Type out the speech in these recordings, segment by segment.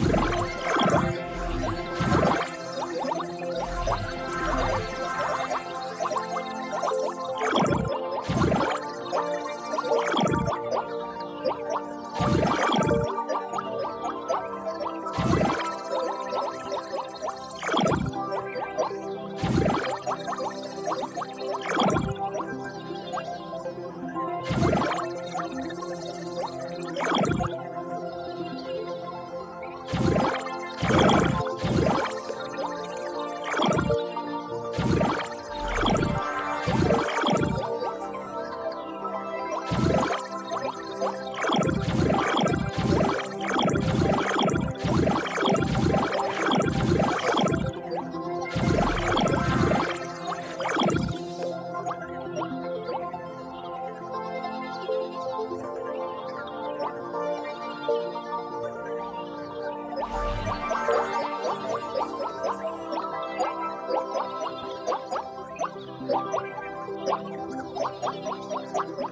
you. What?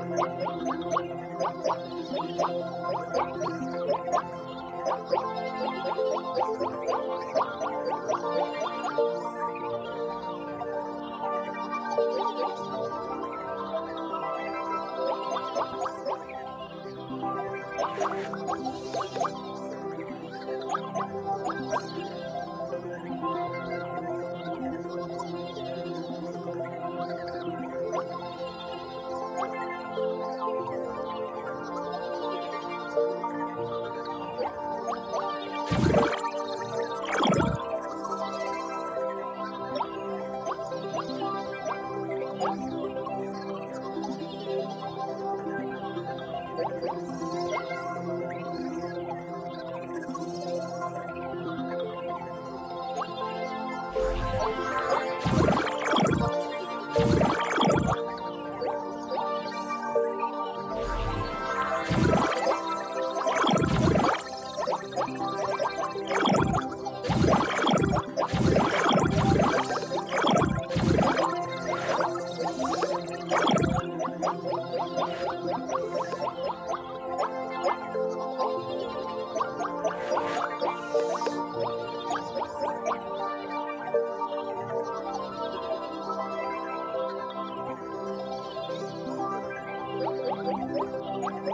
Thank Thank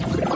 you.